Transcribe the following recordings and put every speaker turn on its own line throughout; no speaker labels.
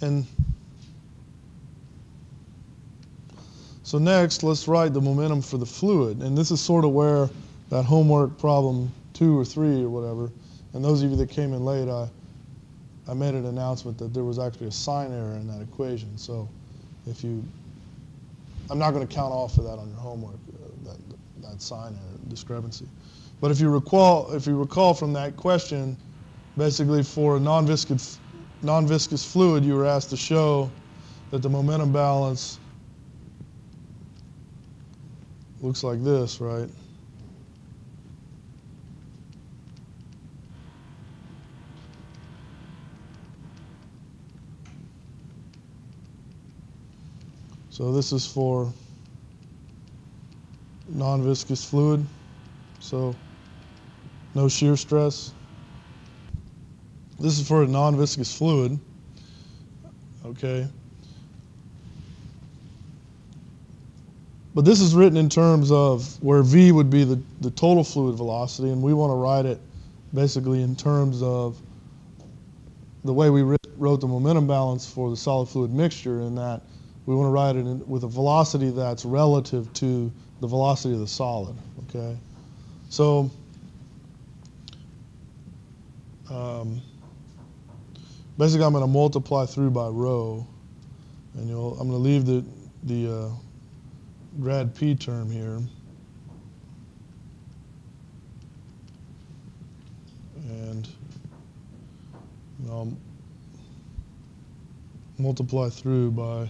And so next, let's write the momentum for the fluid. And this is sort of where that homework problem two or three or whatever, and those of you that came in late, I, I made an announcement that there was actually a sign error in that equation. So if you, I'm not going to count off for that on your homework, uh, that, that sign error discrepancy. But if you recall, if you recall from that question, basically for a non-viscous, non-viscous fluid, you were asked to show that the momentum balance looks like this, right? So this is for non-viscous fluid, so no shear stress. This is for a non-viscous fluid, okay? But this is written in terms of where V would be the, the total fluid velocity, and we want to write it basically in terms of the way we wrote the momentum balance for the solid fluid mixture in that we want to write it in, with a velocity that's relative to the velocity of the solid, okay? So um, basically I'm going to multiply through by rho, and you'll, I'm going to leave the, the uh, grad P term here. And I'll multiply through by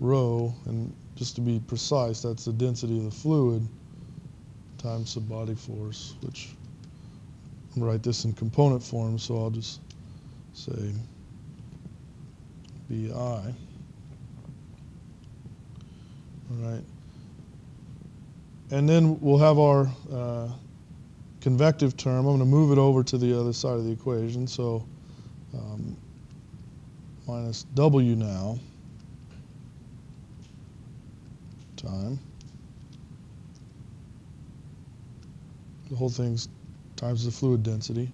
rho, and just to be precise, that's the density of the fluid times the body force, which I'm write this in component form, so I'll just say BI. All right. And then we'll have our uh, convective term. I'm going to move it over to the other side of the equation. So um, minus W now time. The whole thing's times the fluid density.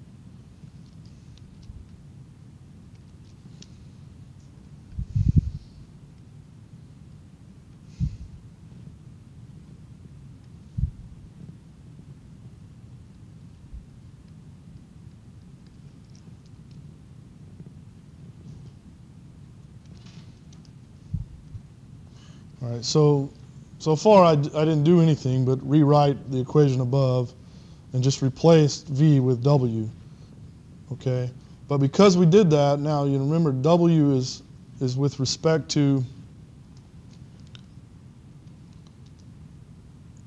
All right, so so far, I, I didn't do anything but rewrite the equation above and just replace V with W, okay? But because we did that, now you remember W is, is with respect to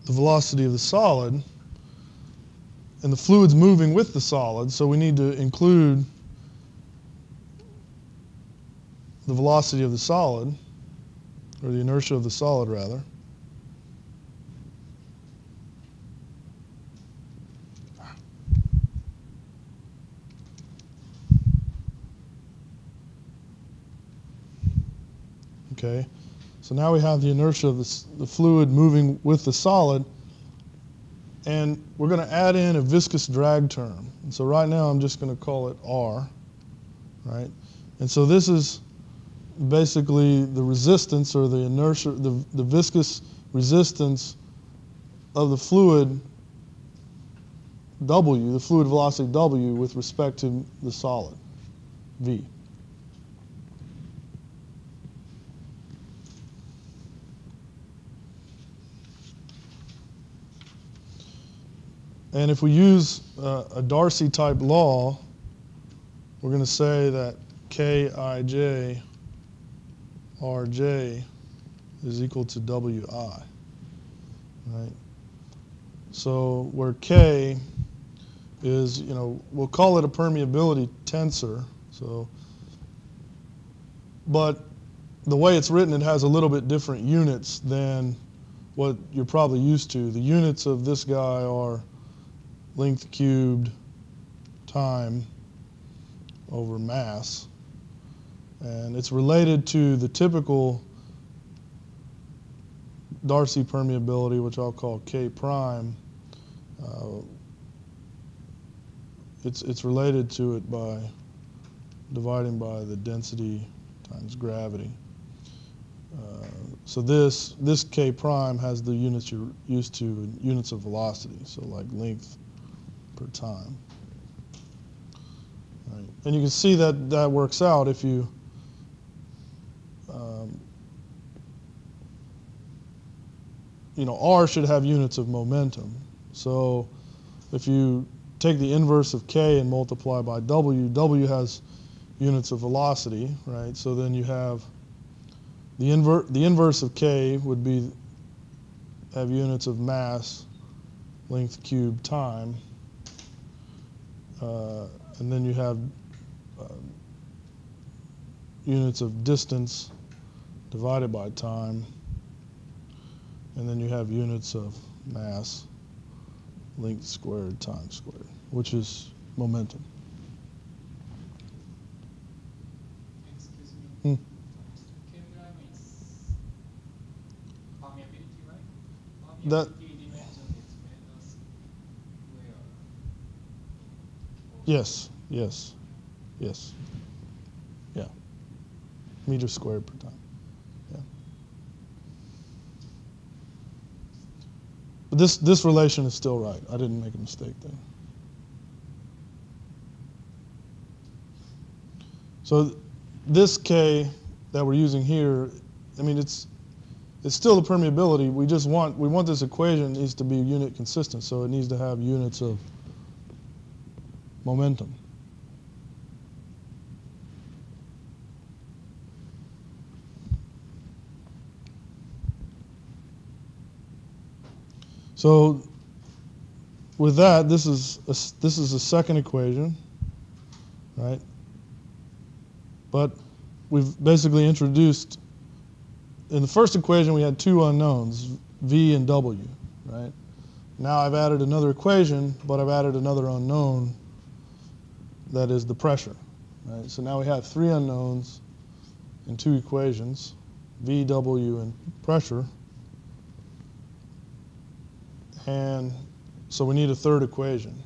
the velocity of the solid, and the fluid's moving with the solid, so we need to include the velocity of the solid, or the inertia of the solid rather. Okay, so now we have the inertia of the, the fluid moving with the solid, and we're going to add in a viscous drag term. And so right now I'm just going to call it R, right? And so this is basically the resistance or the inertia, the, the viscous resistance of the fluid W, the fluid velocity W with respect to the solid, V. And if we use uh, a Darcy type law, we're going to say that Kij Rj is equal to Wi. Right? So where K is, you know, we'll call it a permeability tensor. So, but the way it's written, it has a little bit different units than what you're probably used to. The units of this guy are length cubed time over mass. And it's related to the typical Darcy permeability, which I'll call K prime. Uh, it's, it's related to it by dividing by the density times gravity. Uh, so this this k prime has the units you're used to units of velocity, so like length per time. Right. And you can see that that works out if you um, you know r should have units of momentum. So if you take the inverse of k and multiply by w, w has units of velocity, right? So then you have the, inver the inverse of k would be have units of mass, length cubed time, uh, and then you have uh, units of distance divided by time, and then you have units of mass, length squared time squared, which is momentum. Hmm.
K prime is permeability, right?
That-
Permeability dimension is meter square.
Yes, yes, yes. Yeah. Meter squared per time. Yeah. But this, this relation is still right. I didn't make a mistake there. So this K that we're using here, I mean, it's, it's still the permeability. We just want, we want this equation needs to be unit consistent, so it needs to have units of momentum. So with that, this is a, this is the second equation, right? But we've basically introduced in the first equation we had two unknowns, v and w, right? Now I've added another equation, but I've added another unknown that is the pressure. Right? So now we have three unknowns in two equations, V, W, and pressure. And so we need a third equation.